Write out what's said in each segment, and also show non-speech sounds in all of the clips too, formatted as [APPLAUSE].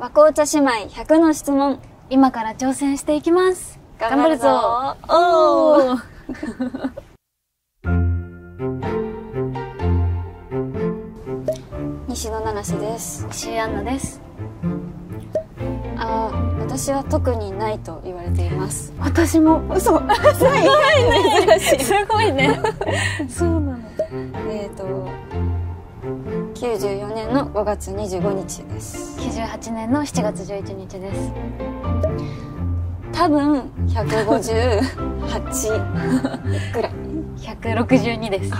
和紅茶姉妹100の質問。今から挑戦していきます。頑張るぞ。おー。西野七瀬です。石井アンナです。あー私は特にないと言われています。私も嘘。[LAUGHS] な [LAUGHS] いねすごいね。[LAUGHS] そうなの。えっ、と94年の5月25日です。98年の7月11日です。多分158ぐらい。162です。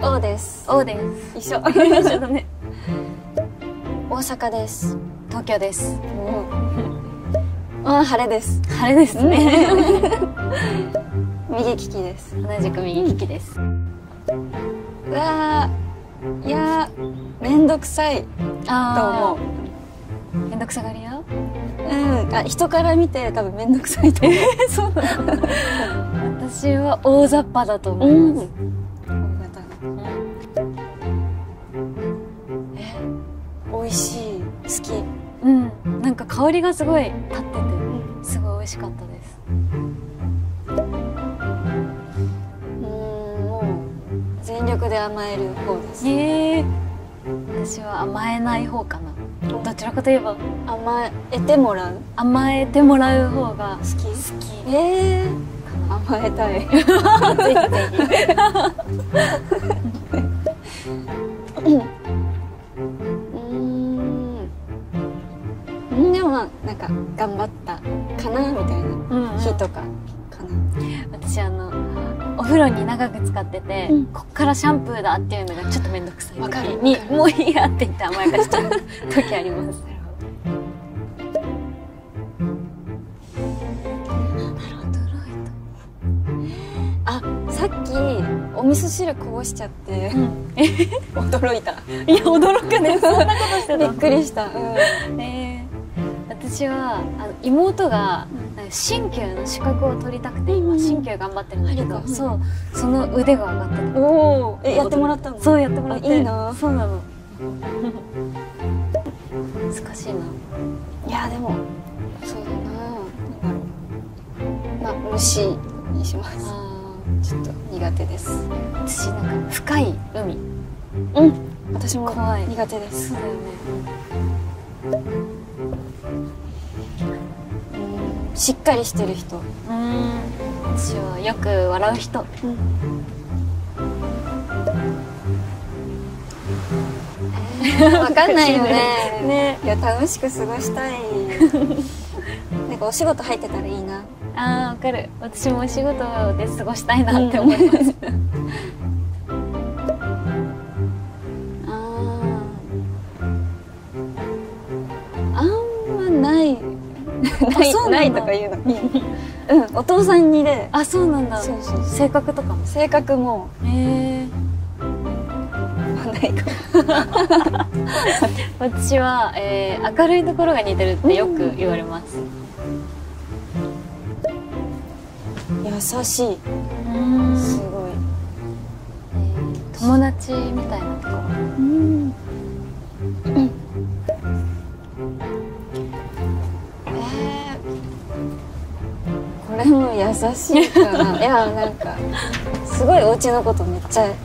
[LAUGHS] おです。おです。一緒。一緒だね大阪です。東京です。あ晴れです。晴れですね。[LAUGHS] 右利きです。同じく右利きですうわーいやーめんどくさいと思う。めんどくさがり屋？うん。あ人から見て多分めんどくさいと思う。そうなの？私は大雑把だと思います、え美味しい？好き？うん、なんか香りがすごい立甘える方ですええ。私は甘えない方かな。どちらかといえば。甘えてもらう？甘えてもらう方が好き。好き？えー、甘えたい。[LAUGHS] ぜひぜうお風呂に長く使ってて、うん。こっからシャンプーだっていうのがちょっと面倒くさいわかる。時にもういいやって言って甘やかしちゃう時あります。あさっきお味噌汁こぼしちゃって、驚いた。[LAUGHS] いや驚くね。そんなことしてたびっくりした、うん。えー私はあの妹が鍼灸の資格を取りたくて今うん。鍼灸頑張ってるんだけど、そうその腕が上がってたおおえやってもらったの？そうやってもらって。あいいな。そうなの。難しいな。いやでも。そうだな。なんだろうまあ虫にします。あちょっと苦手です。ー私なんか深い海。うん。私も怖い。苦手です。そうだよね。うんしっかりしてる人。うん私はよく笑う人。わかんないよね。[LAUGHS] ね。いや楽しく過ごしたい。[LAUGHS] なんかお仕事入ってたらいいな。あーわかる。私もお仕事で過ごしたいなって思います、あないそうないとか言うの。いいうんお父さんにで。あそうなんだ。そうそう性格とかも。性格も。へえまあないか。も [LAUGHS] 私は、えー明るいところが似てるってよく言われます。優しい。うん。すごい。友達みたいなところ。うんれも優しいかな。いやなんかすごいお家のことめっちゃやっ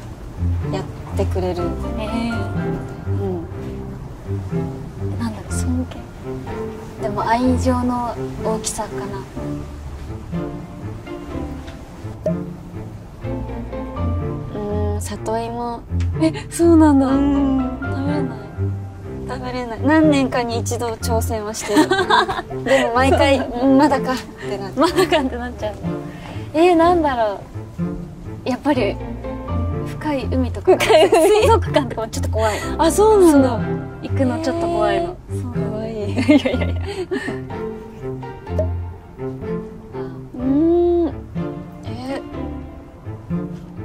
てくれるえ。うん。ー、なんだろう尊敬。でも愛情の大きさかな。うん里芋。えそうなんだ。うん。食べれない。食べれない。何年かに一度挑戦はしてる。でも毎回うんまだかってなってまだかってなっちゃうえー、なんだろう。やっぱり深い海とか。水族館とかもちょっと怖い。あそうなんだ。行くのちょっと怖いの、そうかわいいいやいやいや。うん。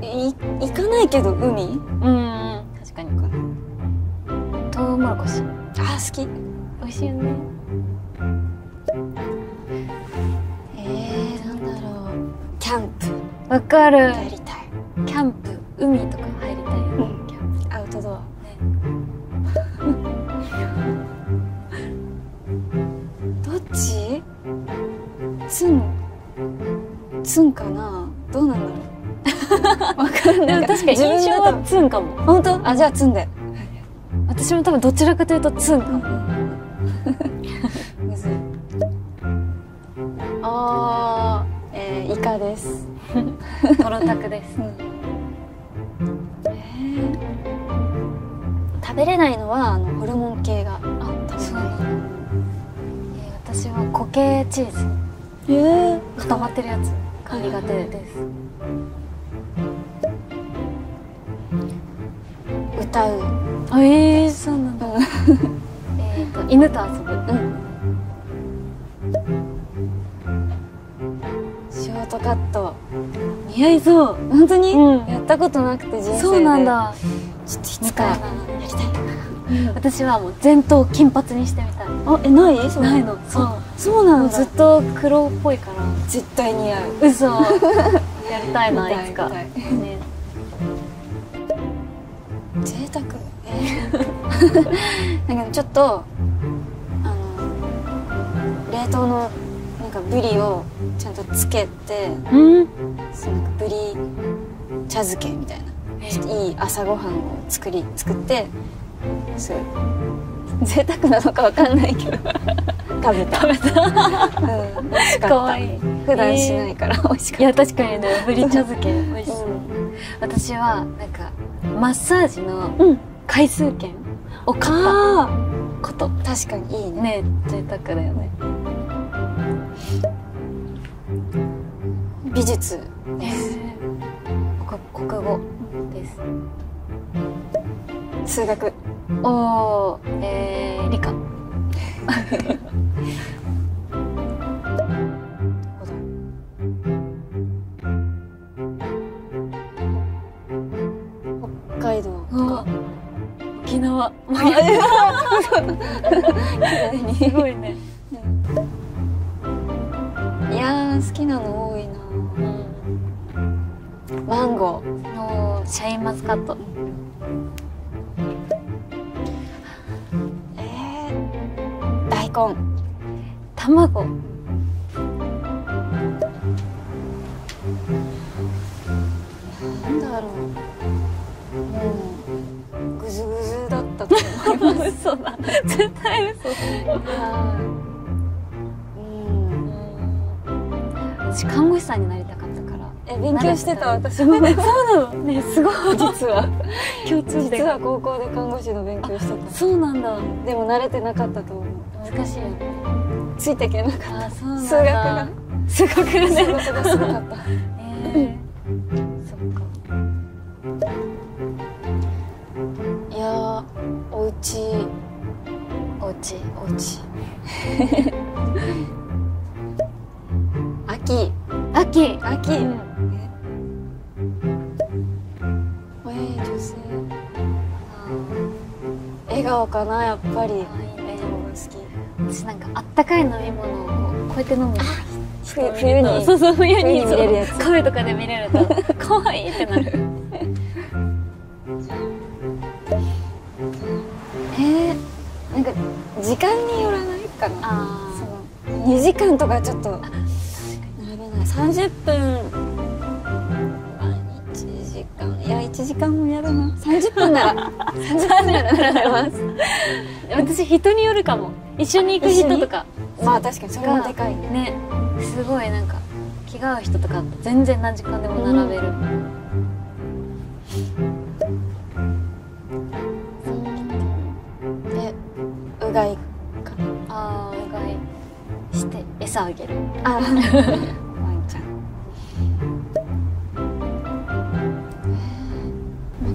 えい行かないけど海？うん。うん。確かに。トウモロコシ。あ好き。美味しいよねわかる。やりたい。キャンプ海とか入りたい、ね、うん、キャンプ。アウトドア。ね。どっち？ツン。ツンかな？どうなんだろう。[LAUGHS] わかんない。確かに印象はツンかも。本当？あじゃあツンで。私も多分どちらかというとツンかも、食べれないのはあのホルモン系があ食べれないそうなんだえー私は固形チーズ。えー、固まってるやつ。が苦手です。歌う。あえー、そうなんだ。[LAUGHS] えっと犬と遊ぶ。うん似合いそう本当に、うん。やったことなくて人生で。そうなんだ。ちょっといつかやみたいな。りたい私はもう前頭金髪にしてみたい。あえない？ないの？そう。そうなんだ。ずっと黒っぽいから。絶対似合う。嘘。[LAUGHS] やりたいないいつか。ね。贅沢。え。ー [LAUGHS] なんかちょっとあの冷凍のなんかブリをちゃんとつけてうん。そのなんかブリ茶漬けみたいな。えちょっといい朝ごはんを作り作ってすごい贅沢なのかわかんないけど。食べた。食べた、うん、美味しかった。かわいい。普段しないから美味しかっいや確かにね。ブリ茶漬け。美味した、そう私はなんかマッサージのうん、回数券を買っあたこと。あ確かにいいね。ね贅沢だよね美術。です国国語です。数学。おおえー、理科。北海道とか沖縄。[LAUGHS] すごいね。いやー好きなのマンゴー。のシャインマスカット。えー、大根。卵。なんだろう。もうグズグズだったと思います。嘘だ。絶対嘘。うん。私看護師さんになりえ勉強してた私。もそうなの。ねすごい。実は。共通点。実は高校で看護師の勉強してた。そうなんだ。でも慣れてなかったと思う。難しいよね。ついていけなかっあそうなんだ。数学が。数学がたね。数学がすごかった。え。ー、そっか。いやーおうちおうちおうち [LAUGHS] 秋。秋。秋、うん顔かなやっぱり。いいね笑顔が好き。私なんかあったかい飲み物をこうやって飲む。冬冬に。そうそう冬に冬に見れるやつ。カフェとかで見れると。[LAUGHS] 可愛いってなる。えー、なんか時間によらないかな。あその2時間とかちょっと並べない30分1時間もやだな。30分なら。30分なら並べます。私人によるかも。一緒に行く人とか。まあ確かにそれもでかいね。ね。すごいなんか気が合う人とか全然何時間でも並べる、でうがいかああうがいして餌あげる。なあ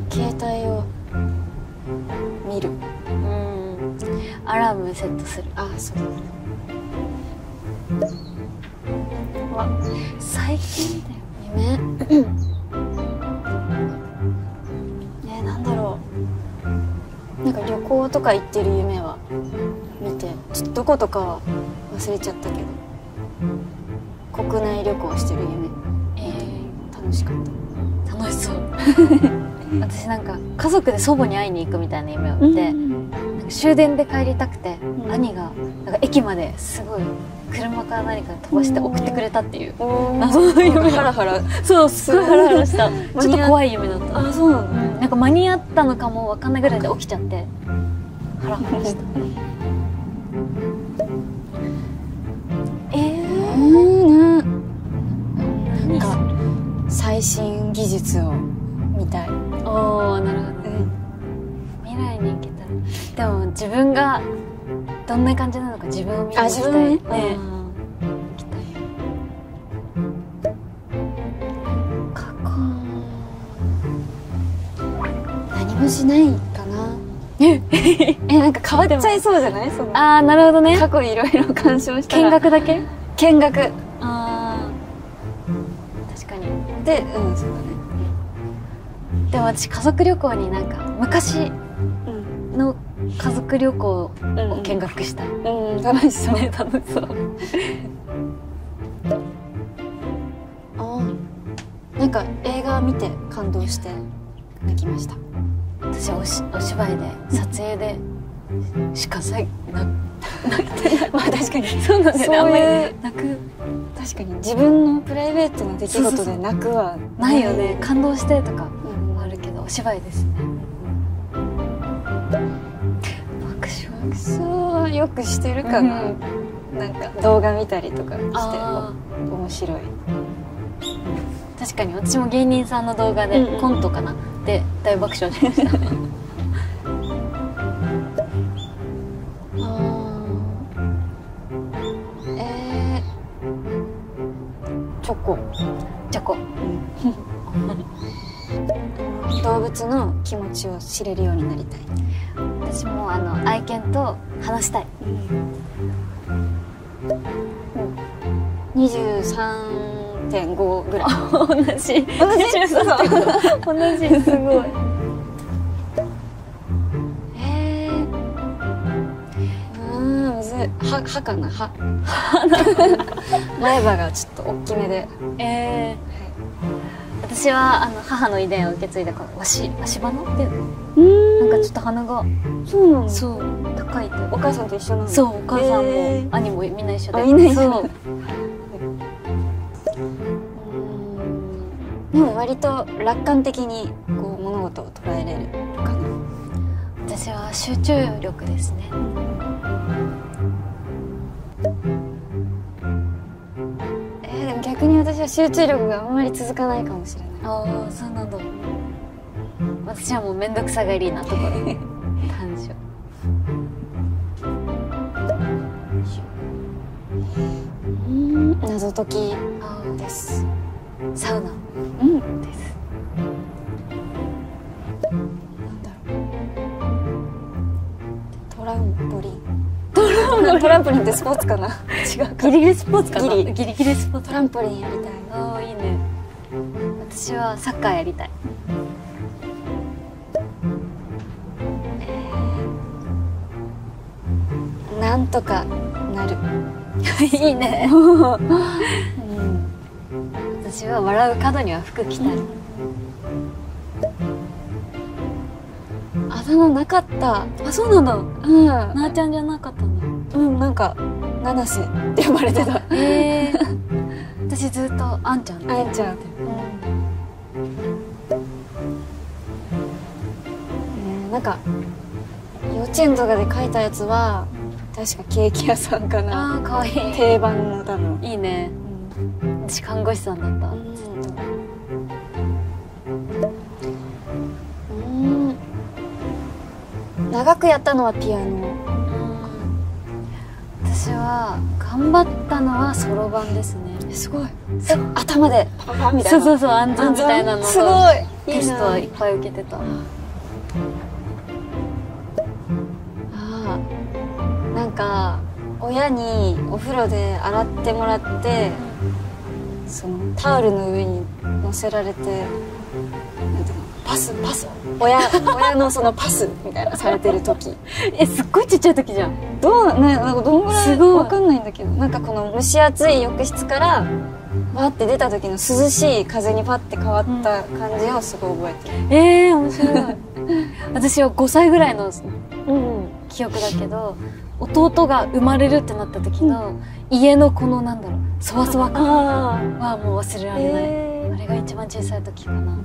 携帯を見る。うん。アラームセットする。あそう。最近だよ。夢。ねなんだろう。なんか旅行とか行ってる夢は。見て。ちょっとどことかは忘れちゃったけど。国内旅行してる夢。え楽しかっー、楽しそう [LAUGHS] 私なんか家族で祖母に会いに行くみたいな夢をた見て、なんか終電で帰りたくて、ん。兄がなんか駅まですごい車か何か飛ばして送ってくれたっていう謎謎の夢ハラハラそう。すごいハラハラした。間ちょっと怖い夢だった。あそうなのう。んなんか間に合ったのかもわかんないぐらいで起きちゃってハラハラした。[LAUGHS] えー、うんなん何か最新技術を見たい、おーなるほど。未来に行けたらでも自分がどんな感じなのか自分を見に行きたい。ね。ね行きたい。過去。何もしないかな。[LAUGHS] えなんか変わっちゃいそうじゃない？その。ああなるほどね。過去いろいろ鑑賞したら。見学だけ？見学。ああ確かに。でうんそうでも私家族旅行になんか昔の家族旅行うんを見学したい、うん、うん、楽しそう。ね楽しそう。あー。なんか映画見て感動して泣きました。私おしお芝居で撮影でしかさな [LAUGHS] まあ確かに。そうなんだよね。泣く。確かに自分のプライベートな出来事で泣くはないよね。感動してとか。うんお芝居ですね。爆笑爆笑よくしてるかな、うん。なんか動画見たりとかして面白い。ー確かに私も芸人さんの動画でうんうん。コントかな。で大爆笑しました。[LAUGHS] あー。えー、チョコ。チョコ動物の気持ちを知れるようになりたい、私もあの愛犬と話したい。23.5ぐらい。同じ。同じ。同じ。すごいえー、うーんむずい歯歯かな歯前歯がちょっと大きめで、えー、私はあの母の遺伝を受け継いだこのわしわし花ってうん。なんかちょっと鼻がそうなの？そう高いってお母さんと一緒なの？そうお母さんも、えー。兄もみんな一緒で。あみんな一緒。そう。でも割と楽観的にこう物事を捉えれるかな。私は集中力ですねは集中力があんまり続かないかもしれない。ああそうなんだ。私はもう面倒くさがりなところ。短所うん謎解きあです。サウナ。うんです。なんだろう。トランポリン。トラ [LAUGHS] ントランポリンってスポーツかな？違うか。ギリギリスポーツかな？ギリ。ギリギリスポーツ。トランポリンやりたい。ああいいね。私はサッカーやりたい。なんとかなる。[LAUGHS] いいね。うん。私は笑う角には服着たい。あだ名なかった。あそうなんだうん。なあちゃんじゃなかったんだうんなんか七瀬って呼ばれてた。へえ私ずっとあんちゃん。あんちゃん。ねなんか幼稚園とかで書いたやつは確かケーキ屋さんかな。ああかわいい。定番の多分。いいね。うん。私看護師さんだった。うん。長くやったのはピアノ。私は頑張ったのはそろばんですね。すごい。え頭でパパパみたいな。そうそうそう暗算みたいなの。すごいテストはいっぱい受けてた。ああなんか親にお風呂で洗ってもらってそのタオルの上に乗せられてなんていうのパスパス。親親のそのパスみたいなされてる時。[LAUGHS] えすっごいちっちゃい時じゃんどうねなんかどんぐらいわかんないんだけどなんかこの蒸し暑い浴室からバーって出た時の涼しい風にパッて変わった感じをすごい覚えてる。えー、面白い。私は5歳ぐらいのうん記憶だけど弟が生まれるってなった時の家のこのなんだろうそわそわ感あはもう忘れられない、えあれが一番小さい時かな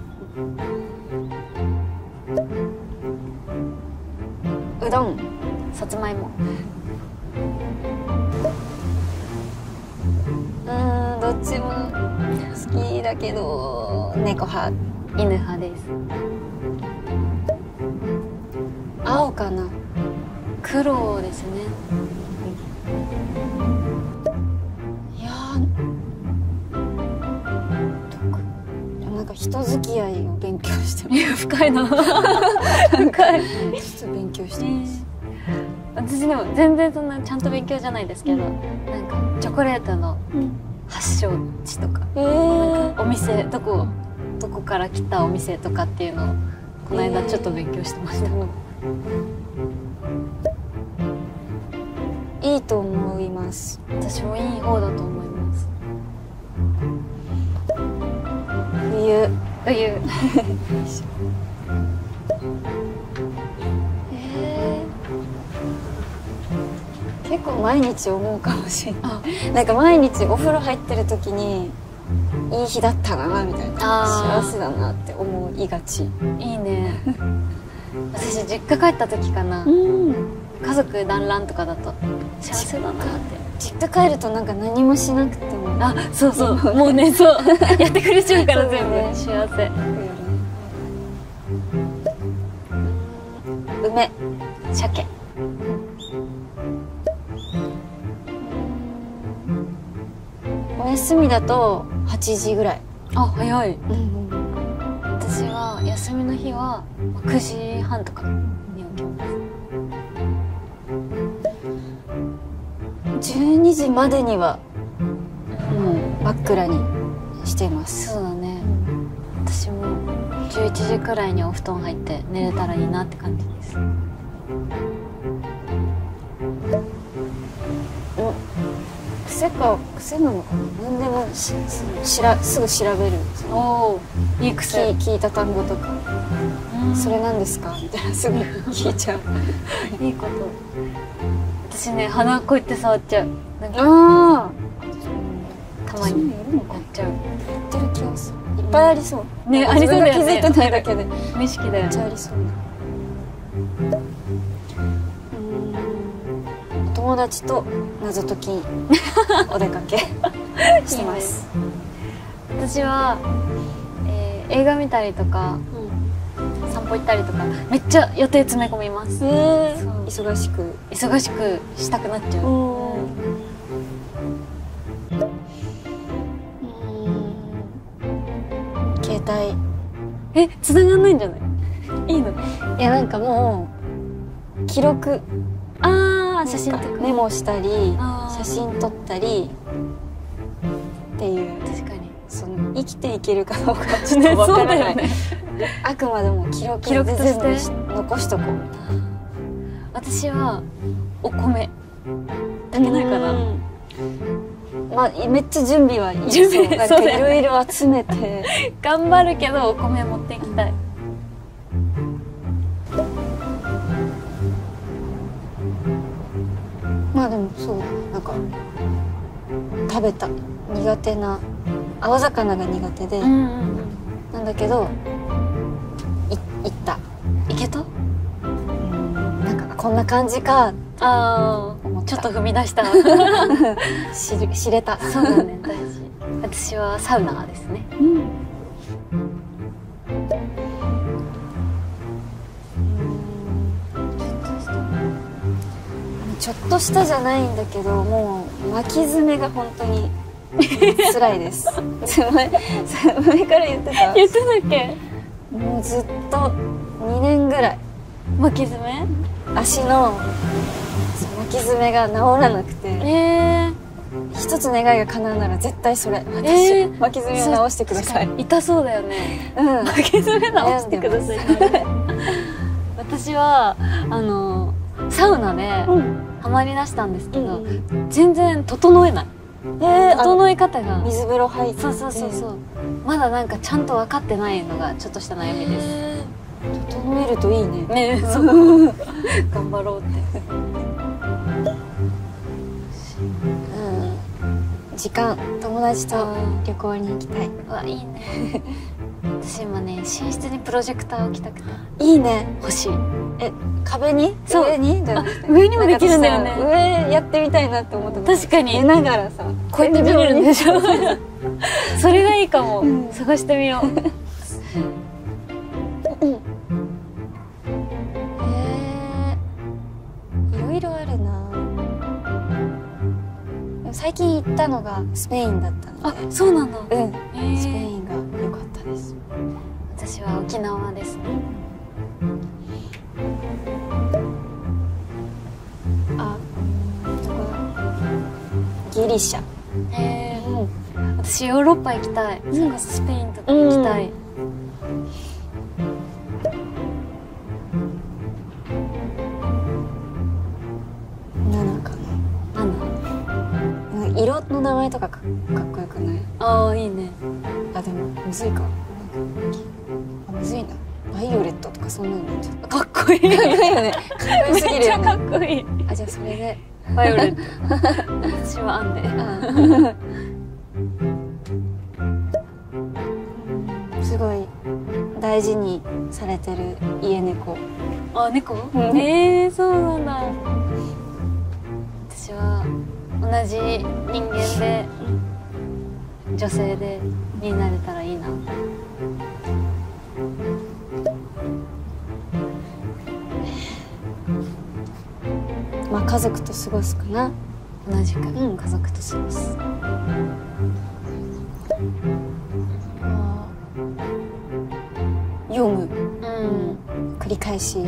うどんさつまいも。うーんどっちも好きだけど猫派犬派です。青かな？黒ですね。いやなんか人付き合いを勉強してまいや深いな。[LAUGHS] 深いすちょっと勉強し。てます私でも全然そんなちゃんと勉強じゃないですけど、なんかチョコレートの発祥地とかえー、お店どこどこから来たお店とかっていうのをこの間ちょっと勉強してました、いいと思います。私もいい方だと思います。冬。冬 [LAUGHS] 結構毎日思うかもしれない。あ。なんか毎日お風呂入ってる時にいい日だったなみたいな。幸せだなって思いがち。いいね。[LAUGHS] 私実家帰った時かな。うん。家族団らんとかだと幸せだなって。実家帰るとなんか何もしなくても。あそうそう。もうねそう。[LAUGHS] やってくれちゃうから全部。よね幸せ梅。鮭休みだと8時ぐらい、あ早い。うん私は休みの日は9時半とかに起きます。12時までにはもう真っ暗にしています。そうだね。私も11時くらいにお布団入って寝れたらいいなって感じです癖か癖なのかな。何でもししらすぐ調べる。おおいい聞癖聞いた単語とか「それな何ですか?」みたいな。すぐ [LAUGHS] 聞いちゃう。いいこと。私ね鼻こうやって触っちゃう。なんか。あたまに。やっちゃう言ってる気がする。いっぱいありそう。ねありそうだよね。気づいてないだけで。めっ無意識だよちゃねありそう友達と謎解き。[LAUGHS] お出かけ。してます。私は、えー映画見たりとか散歩行ったりとかめっちゃ予定詰め込みます。え。そう。忙しく。忙しくしたくなっちゃう、うん。携帯。え繋がんないんじゃない？いいの。いやなんかもう記録。ああ写真とか。メモしたり写真撮ったりっていう。確かに。その生きていけるかどうかはちょっとわからない、あくまでも記録記録として。残しとこう。私はお米。足りないかな。うん。まあめっちゃ準備はいい。準備だよね。いろいろ集めて。頑張るけどお米持っていきたいまあでもそうだねなんか食べた苦手な青魚が苦手で、んうんなんだけどい行った。いけた？うんなんかこんな感じかああちょっと踏み出した。[LAUGHS] 知る知れた。そうだね大事。私はサウナーですね。ちょっとしたじゃないんだけどもう巻き爪が本当に辛いです。[LAUGHS] 前前から言ってた。言ってたっけ？もうずっと2年ぐらい。巻き爪？足の巻き爪が治らなくて。え一つ願いが叶うなら絶対それ。私、えー巻き爪を直してください。痛そうだよね。うん。巻き爪直してください私はあのサウナでうんハマりだしたんですけど、うん。全然整えない。えー、整え方が。水風呂入って。そうそうそうそう。まだなんかちゃんと分かってないのがちょっとした悩みです。整えるといいね。ね。そ [LAUGHS] う頑張ろうって。うん。時間。友達と旅行に行きたい。うわいいね私今ね寝室にプロジェクターを置きたくて。いいね。欲しい。え壁に？そう。上に？じゃなくて。上にもできるんだよね。上やってみたいなって思った。確かに。寝ながらさ。こうやって見れるんでしょそれがいいかも、うん。探してみよう。えーいろいろあるな。最近行ったのがスペインだったのあでそうなんだ。うん。へスペイーン私は沖縄ですね。あどこだ。ギリシャ。へえうん。私ヨーロッパ行きたい、それこそスペインとか行きたい、7かなんだななんか色の名前とかかかっこよくない？ああいいね。あでもむずいかずいな。バイオレットとかそんなのかっこいい。かっこいいよね。めっちゃかねっこいい。あじゃあそれで。バイオレット。私はアンであ。すごい大事にされてる家猫。あ猫、うん。えー、そうなんだ。私は同じ人間で女性でになれたらいいなまあ家族と過ごすかな。同じく。うん。家族と過ごす、読む。うん。繰り返し。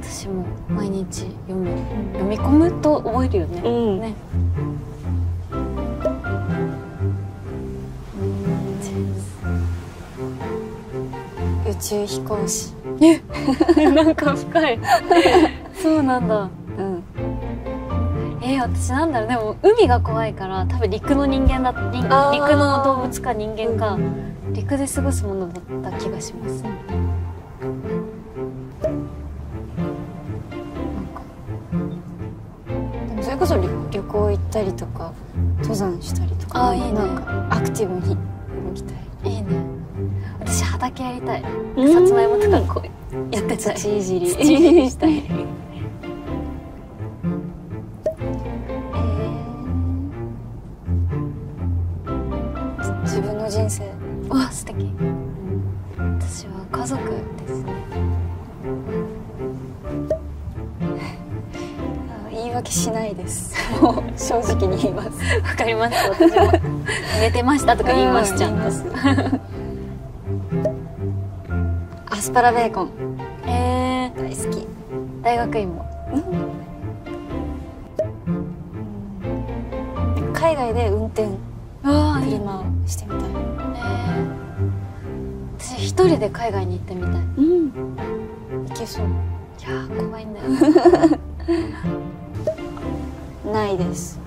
私も毎日読む。読み込むと覚えるよね、うん。ね。宇宙飛行士。[LAUGHS] なんか深い。[LAUGHS] そうなんだ。うんえー、私なんだろう。でも海が怖いから多分陸の人間だ陸の動物か人間か、うん。陸で過ごすものだった気がします。でもそれこそ旅旅行行ったりとか登山したりとかあーいいね。なんかアクティブに動きたい。いいね。私畑やりたい。うん。さつまいもとかこうやってたい。土いじり。土いじりしたい [LAUGHS] わかります。私も [LAUGHS] 寝てましたとか言いますちゃんととアスパラベーコン。えー、大好き。大学院も海外で運転車をしてみたい。えー私一人で海外に行ってみたい。いうん。いけそう。やー怖いんだよね。[LAUGHS] ないです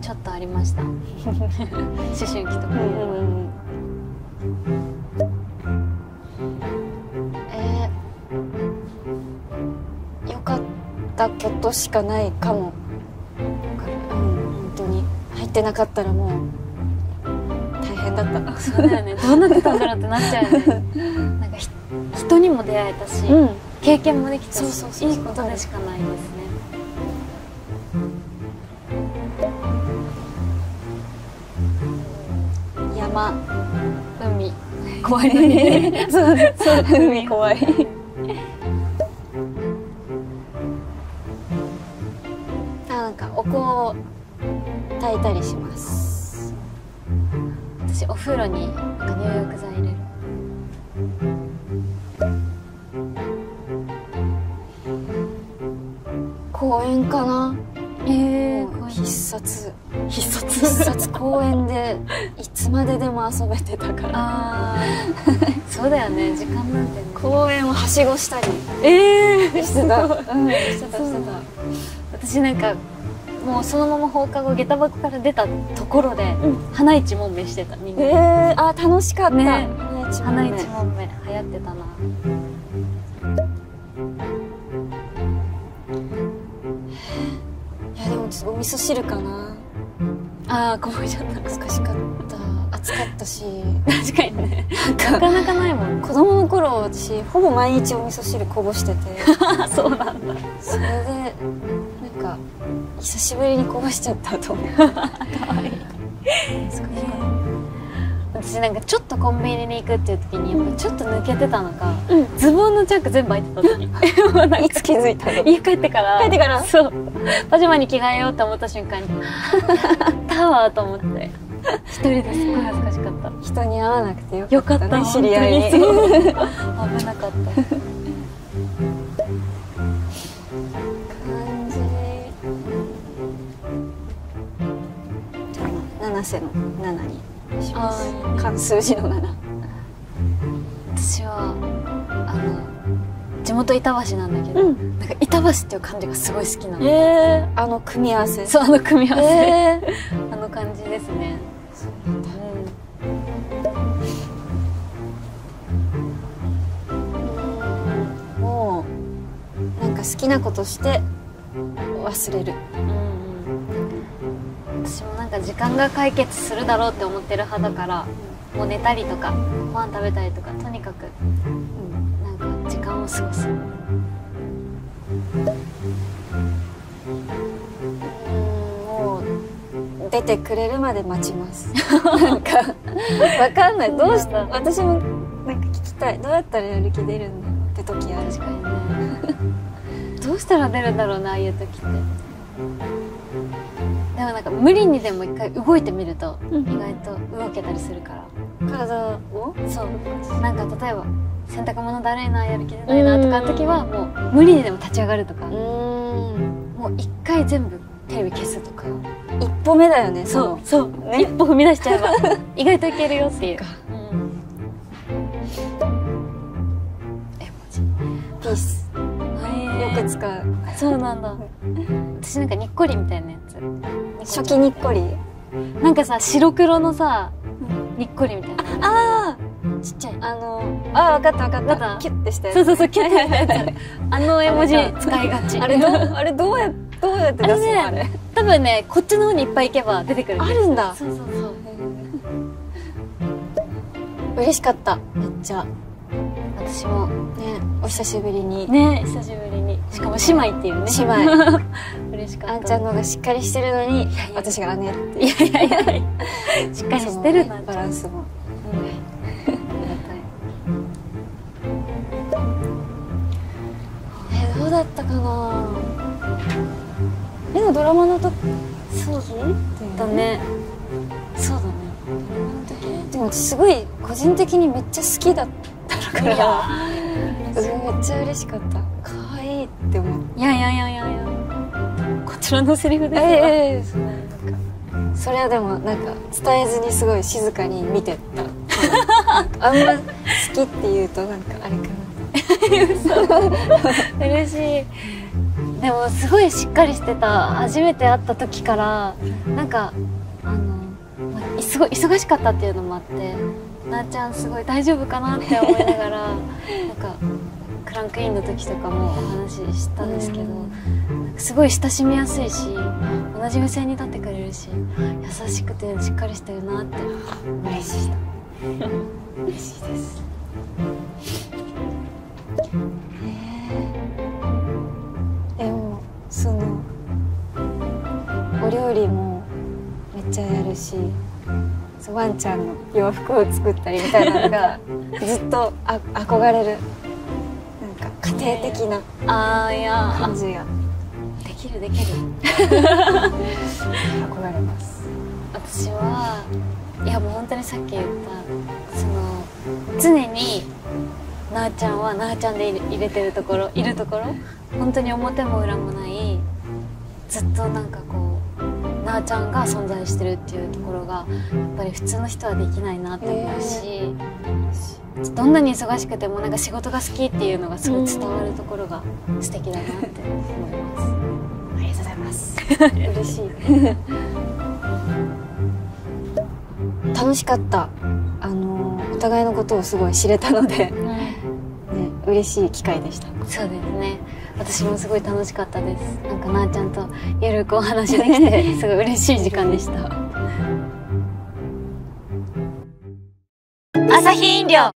ちょっとありました。思春期とか。いうのはえー、よかったことしかないかも。うん本当に。入ってなかったらもう大変だった。そうだよね。どうなってたんだろうってなっちゃうよね。なんかひ人にも出会えたし、うん。経験もできたしいいことでしかないですね怖いのにね。[LAUGHS] そうそう海怖い。あなんかお香を炊いたりします。私お風呂になんか入浴剤入れる。公園かな？えもう必殺。必殺。必殺公園でいつまででも遊べてたから。[LAUGHS] そうだよね。時間なんて。ね公園をはしごしたり。ええしてた。うんしてたしてた。私なんかもうそのまま放課後下駄箱から出たところで、花一問目してたみんな。えー、あ楽しかった、ね花一問花目一問目流行ってたなお味噌汁かな？ああこぼれちゃった難しかった。暑かったし。確かにね。なんかなかないもん子供の頃私ほぼ毎日お味噌汁こぼしてて。あ [LAUGHS] そうなんだ。それでなんか久しぶりにこぼしちゃったと思って私なんかちょっとコンビニに行くっていう時にやっぱちょっと抜けてたのか、うん。ズボンのチャック全部開いてた時 [LAUGHS] いつ気づいたの？家帰ってから帰ってから？そう。パジャマに着替えようって思った瞬間にやったわと思って。一人ですごい恥ずかしかった。人に会わなくてよよかったね知り合いに。危なかった。七瀬の七にします。数字の七私はあの地元板橋なんだけど、ん。なんか板橋っていう漢字がすごい好きなの、えー、あの組み合わせ。そうあの組み合わせ、えあの感じですね。そうなんだ。もうなんか好きなことして忘れる。うん、うん。私もなんか時間が解決するだろうって思ってる派だからもう寝たりとかご飯食べたりとかとにかくなんか時間を過ごす。出てくれるまで待ちます。[LAUGHS] なんかわかんない。どうしてそうなんだ私もなんか聞きたい。どうやったらやる気出るんだろうって時ある。確かにね。どうしたら出るんだろうなああいう時ってなんか無理にでも一回動いてみるとうん。意外と動けたりするから、体を？そう。なんか例えば洗濯物だるいなやる気出ないなとかの時はもう無理にでも立ち上がるとか。もう一回全部テレビ消すとか。一歩目だよねその。そう。ね。一歩踏み出しちゃえば。[LAUGHS] 意外といけるよっていう。ピース。よく使う。そうなんだ。私なんかにっこりみたいな初期にっこり。なんかさ白黒のさにっこりみたいな。あちっちゃい。ああのあ分かった分かった。わかったキュッてしたやつ。そうそうそうキュッてやったやつ。[LAUGHS] あの絵文字使いがち。あれどうあれどうやどうやって出すのあれ多分ねこっちの方にいっぱい行けば出てくるあるんだ。そうそうそう。嬉しかった。めっちゃ。ね私もお久しぶりに。ね久しぶりに。しかも姉妹っていうね。姉妹嬉しかった。あんちゃんの方がしっかりしてるのに私が姉って。いやいやいやしっかりしてるバランスも。うん。えどうだったかな？えでもドラマの時そうだだねそうだねでも私すごい個人的にめっちゃ好きだったから。うんめっちゃ嬉しかった。可愛いって思っていやいやいやいやいやこちらのセリフですよ、ええそれはでもなんか伝えずにすごい静かに見てた。[LAUGHS] あんま好きって言うとなんかあれかな嬉しい。でもすごいしっかりしてた。初めて会った時からなんかあの、まあすごい忙しかったっていうのもあってなあちゃんすごい大丈夫かなって思いながらなんかクランクインの時とかもお話ししたんですけど、すごい親しみやすいし同じ目線に立ってくれるし優しくてしっかりしてるなって。嬉しい。嬉しいです。えでもそのお料理もめっちゃやるしワンちゃんの洋服を作ったりみたいなのがずっとあ憧れる家庭的なああいや。感じが。できるできる。[LAUGHS] 憧れます。私はいやもう本当にさっき言ったその常になあちゃんはなあちゃんで入れてるところいるところ本当に表も裏もないずっとなんかこうなあちゃんが存在してるっていうところがやっぱり普通の人はできないなって思うし、どんなに忙しくてもなんか仕事が好きっていうのがすごい伝わるところが素敵だなって思います。ありがとうございます。嬉しい。楽しかった。あのおお互いのことをすごい知れたので、ね、嬉しい機会でした。そうですね私もすごい楽しかったです。なんかなあちゃんとゆるくお話できて [LAUGHS] すごい嬉しい時間でした。朝日飲料